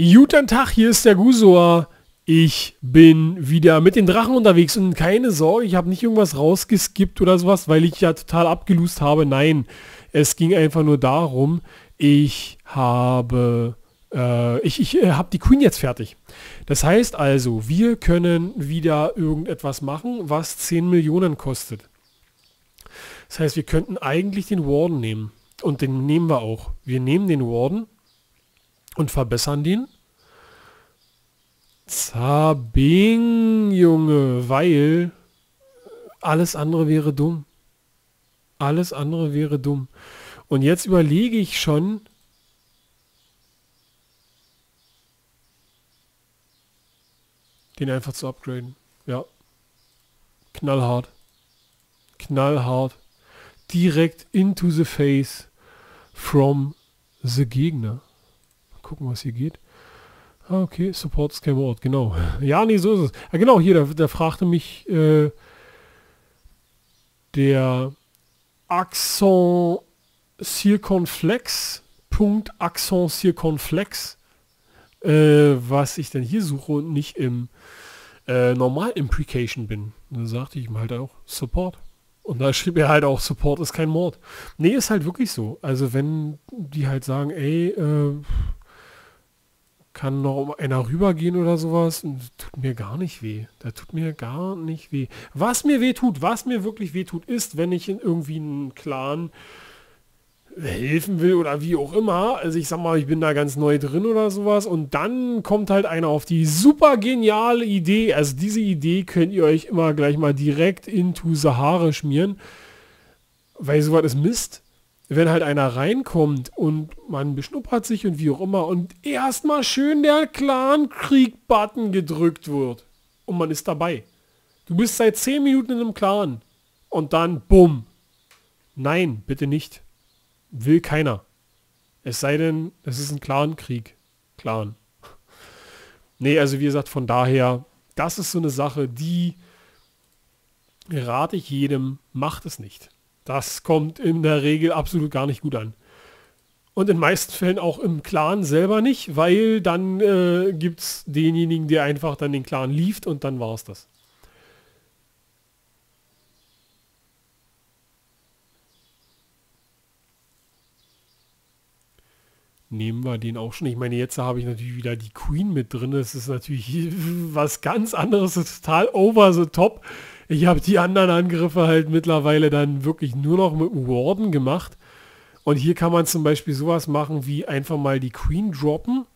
Guten Tag, hier ist der Gusor. Ich bin wieder mit den Drachen unterwegs und keine Sorge, ich habe nicht irgendwas rausgeskippt oder sowas, weil ich ja total abgelust habe. Nein, es ging einfach nur darum, ich habe äh, ich, ich äh, habe die Queen jetzt fertig. Das heißt also, wir können wieder irgendetwas machen, was 10 Millionen kostet. Das heißt, wir könnten eigentlich den Warden nehmen. Und den nehmen wir auch. Wir nehmen den Warden und verbessern den. Zabing, Junge, weil alles andere wäre dumm. Alles andere wäre dumm. Und jetzt überlege ich schon, den einfach zu upgraden. Ja. Knallhart. Knallhart. Direkt into the face from the Gegner gucken, was hier geht. Ah, okay, Support ist kein Wort, genau. Ja, nee, so ist es. Ah, genau, hier, da, da fragte mich äh, der Axon Circonflex, Punkt Axon Circonflex, äh, was ich denn hier suche und nicht im äh, normal Imprecation bin. dann sagte ich ihm halt auch Support. Und da schrieb er halt auch, Support ist kein Mord. Nee, ist halt wirklich so. Also wenn die halt sagen, ey, äh, kann noch einer rübergehen oder sowas. tut mir gar nicht weh. Da tut mir gar nicht weh. Was mir weh tut, was mir wirklich weh tut, ist, wenn ich in irgendwie einen Clan helfen will oder wie auch immer. Also ich sag mal, ich bin da ganz neu drin oder sowas und dann kommt halt einer auf die super geniale Idee. Also diese Idee könnt ihr euch immer gleich mal direkt into Sahara schmieren, weil sowas ist Mist wenn halt einer reinkommt und man beschnuppert sich und wie auch immer und erstmal schön der Clan-Krieg-Button gedrückt wird und man ist dabei. Du bist seit 10 Minuten in einem Clan und dann bumm. Nein, bitte nicht. Will keiner. Es sei denn, es ist ein Clan-Krieg. Clan. Nee, also wie gesagt, von daher, das ist so eine Sache, die rate ich jedem, macht es nicht. Das kommt in der Regel absolut gar nicht gut an. Und in meisten Fällen auch im Clan selber nicht, weil dann äh, gibt es denjenigen, der einfach dann den Clan lieft und dann war es das. Nehmen wir den auch schon. Ich meine, jetzt habe ich natürlich wieder die Queen mit drin. Das ist natürlich was ganz anderes, total over the top. Ich habe die anderen Angriffe halt mittlerweile dann wirklich nur noch mit Warden gemacht. Und hier kann man zum Beispiel sowas machen wie einfach mal die Queen droppen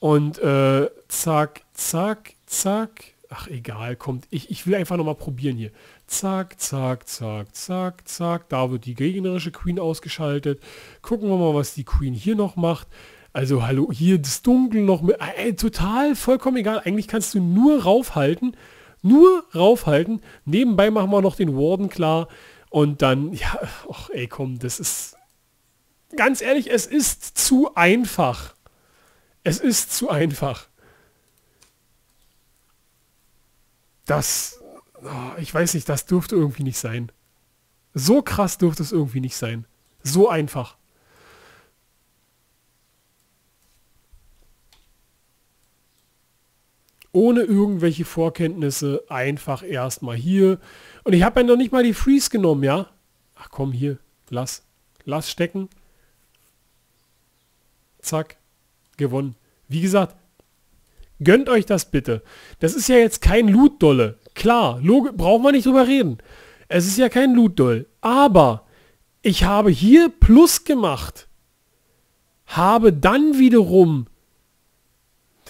und äh, zack, zack, zack. Ach egal, kommt. Ich, ich will einfach nochmal probieren hier. Zack, zack, zack, zack, zack. Da wird die gegnerische Queen ausgeschaltet. Gucken wir mal, was die Queen hier noch macht. Also hallo, hier das Dunkel noch mit. Ey, total, vollkommen egal. Eigentlich kannst du nur raufhalten. Nur raufhalten. Nebenbei machen wir noch den Warden klar. Und dann, ja, ach ey, komm, das ist... Ganz ehrlich, es ist zu einfach. Es ist zu einfach. Das, oh, ich weiß nicht, das dürfte irgendwie nicht sein. So krass dürfte es irgendwie nicht sein. So einfach. ohne irgendwelche Vorkenntnisse einfach erstmal hier. Und ich habe ja noch nicht mal die Freeze genommen, ja? Ach komm, hier, lass. Lass stecken. Zack, gewonnen. Wie gesagt, gönnt euch das bitte. Das ist ja jetzt kein Loot-Dolle. Klar, braucht man nicht drüber reden. Es ist ja kein Loot-Doll. Aber ich habe hier Plus gemacht. Habe dann wiederum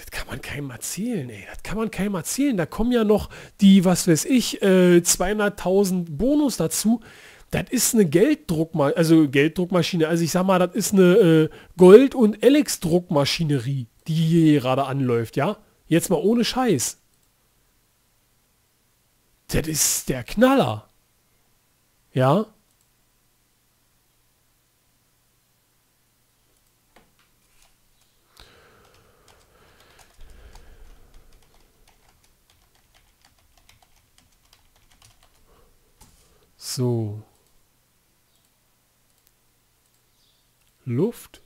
das kann man keinem erzählen, ey. Das kann man keinem erzählen. Da kommen ja noch die, was weiß ich, äh, 200.000 Bonus dazu. Das ist eine Gelddruckmaschine, also Gelddruckmaschine. Also ich sag mal, das ist eine äh, Gold- und Elex-Druckmaschinerie, die hier gerade anläuft, ja? Jetzt mal ohne Scheiß. Das ist der Knaller. Ja? So. Luft.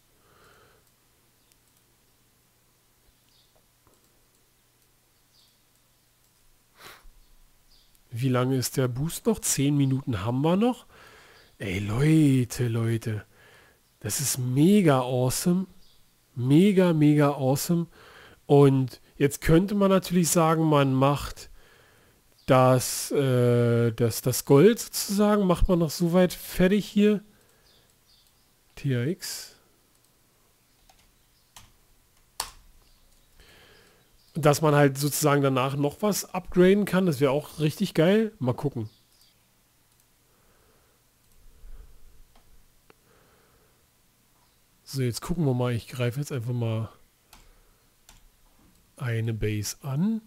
Wie lange ist der Boost noch? 10 Minuten haben wir noch. Ey, Leute, Leute. Das ist mega awesome. Mega, mega awesome. Und jetzt könnte man natürlich sagen, man macht das, äh, das, das Gold sozusagen, macht man noch so weit fertig hier. THX. Dass man halt sozusagen danach noch was upgraden kann, das wäre auch richtig geil. Mal gucken. So, jetzt gucken wir mal. Ich greife jetzt einfach mal eine Base an.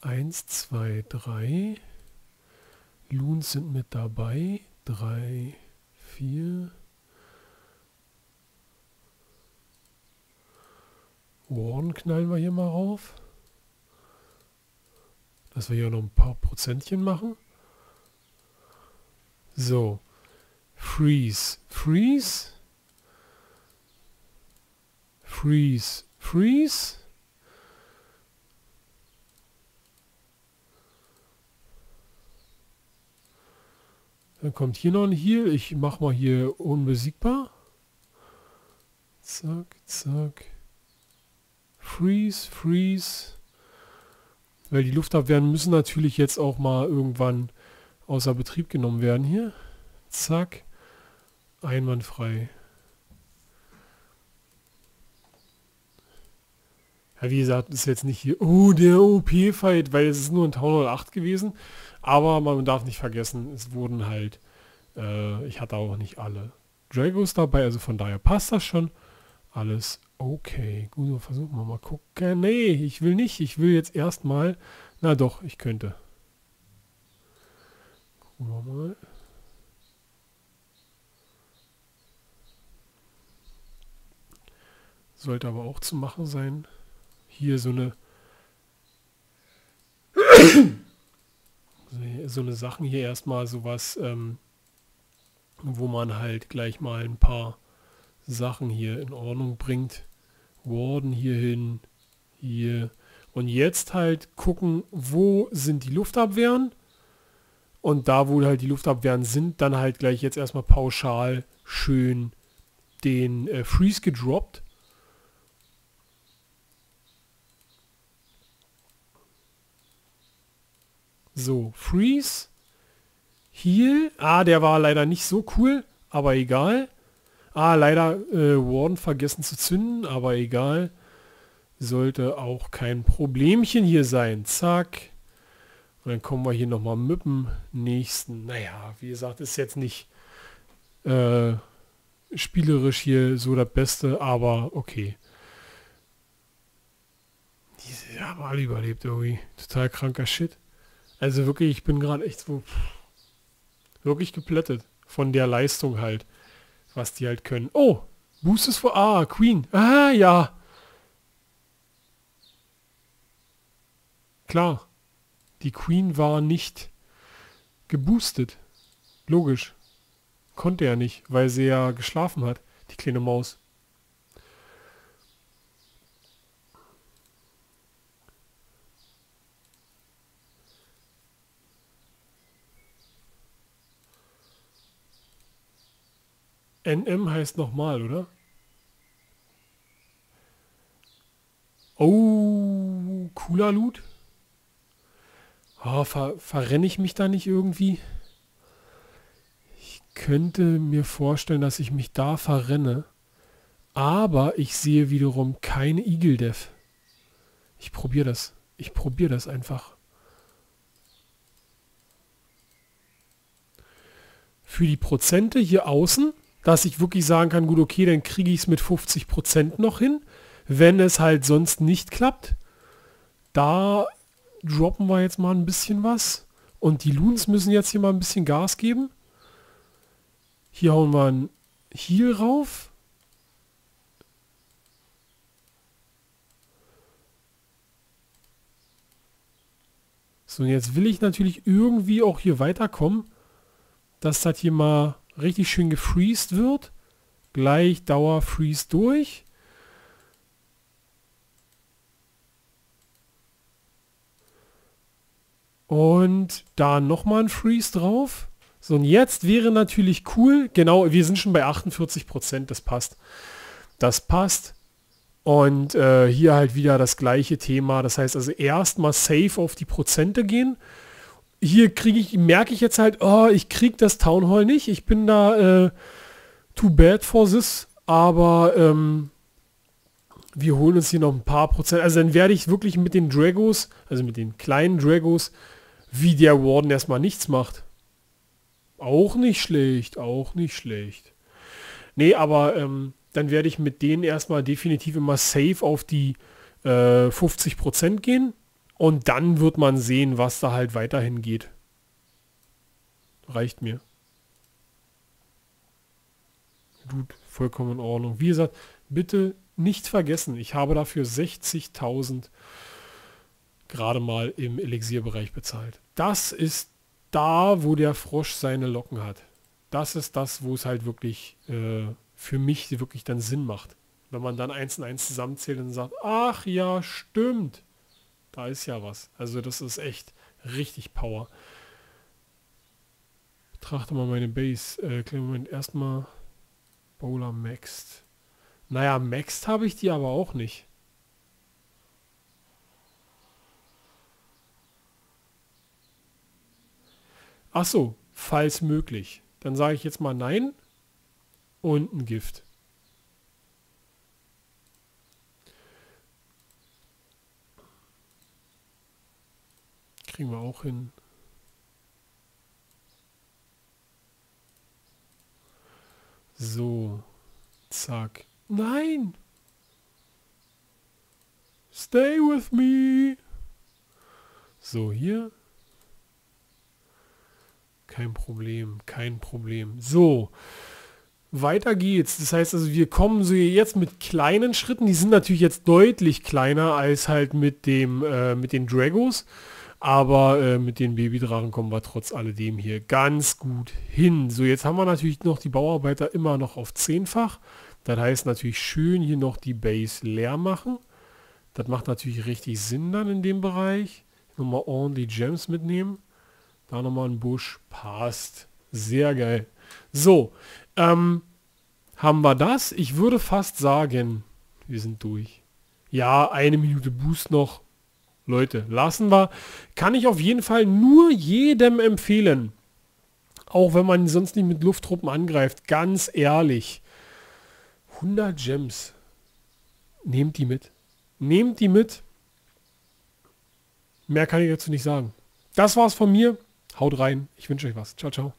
Eins, zwei, drei. Loons sind mit dabei. Drei, vier. Warren knallen wir hier mal rauf. Dass wir hier noch ein paar Prozentchen machen. So. Freeze. Freeze. Freeze. Freeze. Dann kommt hier noch ein Heal. Ich mache mal hier unbesiegbar. Zack, zack. Freeze, Freeze. Weil die Luftabwehren müssen natürlich jetzt auch mal irgendwann außer Betrieb genommen werden hier. Zack. Einwandfrei. Ja, wie gesagt, ist jetzt nicht hier, oh, der OP-Fight, weil es ist nur ein Town Hall 8 gewesen. Aber man darf nicht vergessen, es wurden halt, äh, ich hatte auch nicht alle Dragos dabei, also von daher passt das schon. Alles okay. Gut, versuchen wir mal gucken. Nee, ich will nicht. Ich will jetzt erstmal, na doch, ich könnte. Gucken wir mal. Sollte aber auch zu machen sein. Hier so eine so eine Sachen hier erstmal sowas, ähm, wo man halt gleich mal ein paar Sachen hier in Ordnung bringt. Warden hier hin, hier. Und jetzt halt gucken, wo sind die Luftabwehren und da, wo halt die Luftabwehren sind, dann halt gleich jetzt erstmal pauschal schön den äh, Freeze gedroppt. So, Freeze. Heal. Ah, der war leider nicht so cool, aber egal. Ah, leider äh, Warden vergessen zu zünden, aber egal. Sollte auch kein Problemchen hier sein. Zack. Und dann kommen wir hier nochmal mit dem nächsten. Naja, wie gesagt, ist jetzt nicht äh, spielerisch hier so das Beste, aber okay. Die haben alle überlebt irgendwie. Total kranker Shit. Also wirklich, ich bin gerade echt so wirklich geplättet von der Leistung halt, was die halt können. Oh, Boost ist vor... Ah, Queen. Ah, ja. Klar. Die Queen war nicht geboostet. Logisch. Konnte er nicht, weil sie ja geschlafen hat, die kleine Maus. NM heißt nochmal, oder? Oh, cooler Loot. Oh, ver verrenne ich mich da nicht irgendwie? Ich könnte mir vorstellen, dass ich mich da verrenne. Aber ich sehe wiederum keine Eagle Death. Ich probiere das. Ich probiere das einfach. Für die Prozente hier außen, dass ich wirklich sagen kann, gut, okay, dann kriege ich es mit 50% noch hin. Wenn es halt sonst nicht klappt, da droppen wir jetzt mal ein bisschen was. Und die Loons müssen jetzt hier mal ein bisschen Gas geben. Hier hauen wir ein Heal rauf. So, und jetzt will ich natürlich irgendwie auch hier weiterkommen, dass das hier mal richtig schön gefreezed wird. Gleich Dauer Freeze durch. Und da nochmal ein Freeze drauf. So, und jetzt wäre natürlich cool, genau, wir sind schon bei 48%, Prozent. das passt. Das passt. Und äh, hier halt wieder das gleiche Thema. Das heißt also erstmal safe auf die Prozente gehen. Hier kriege ich, merke ich jetzt halt, oh, ich kriege das Town Hall nicht. Ich bin da äh, too bad for this. Aber ähm, wir holen uns hier noch ein paar Prozent. Also dann werde ich wirklich mit den Dragos, also mit den kleinen Dragos, wie der Warden erstmal nichts macht. Auch nicht schlecht, auch nicht schlecht. Nee, aber ähm, dann werde ich mit denen erstmal definitiv immer safe auf die äh, 50% gehen und dann wird man sehen, was da halt weiterhin geht. Reicht mir. Gut, vollkommen in Ordnung. Wie gesagt, bitte nicht vergessen, ich habe dafür 60.000 gerade mal im Elixierbereich bezahlt. Das ist da, wo der Frosch seine Locken hat. Das ist das, wo es halt wirklich äh, für mich wirklich dann Sinn macht. Wenn man dann eins und eins zusammenzählt und sagt, ach ja, stimmt. Da ist ja was. Also das ist echt richtig Power. Betrachte mal meine Base. Äh, Moment, erstmal Bowler Maxed. Naja, Maxed habe ich die aber auch nicht. Ach so, falls möglich. Dann sage ich jetzt mal nein und ein Gift. Kriegen wir auch hin. So. Zack. Nein! Stay with me! So, hier. Kein Problem, kein Problem. So weiter geht's. Das heißt also, wir kommen so jetzt mit kleinen Schritten. Die sind natürlich jetzt deutlich kleiner als halt mit dem äh, mit den Dragos. Aber äh, mit den Babydrachen kommen wir trotz alledem hier ganz gut hin. So, jetzt haben wir natürlich noch die Bauarbeiter immer noch auf zehnfach. Das heißt natürlich schön hier noch die Base leer machen. Das macht natürlich richtig Sinn dann in dem Bereich. Nochmal ordentlich Gems mitnehmen. Da nochmal ein Busch. Passt. Sehr geil. So, ähm, haben wir das? Ich würde fast sagen, wir sind durch. Ja, eine Minute Boost noch. Leute, lassen wir. Kann ich auf jeden Fall nur jedem empfehlen. Auch wenn man sonst nicht mit Lufttruppen angreift. Ganz ehrlich. 100 Gems. Nehmt die mit. Nehmt die mit. Mehr kann ich dazu nicht sagen. Das war's von mir. Haut rein. Ich wünsche euch was. Ciao, ciao.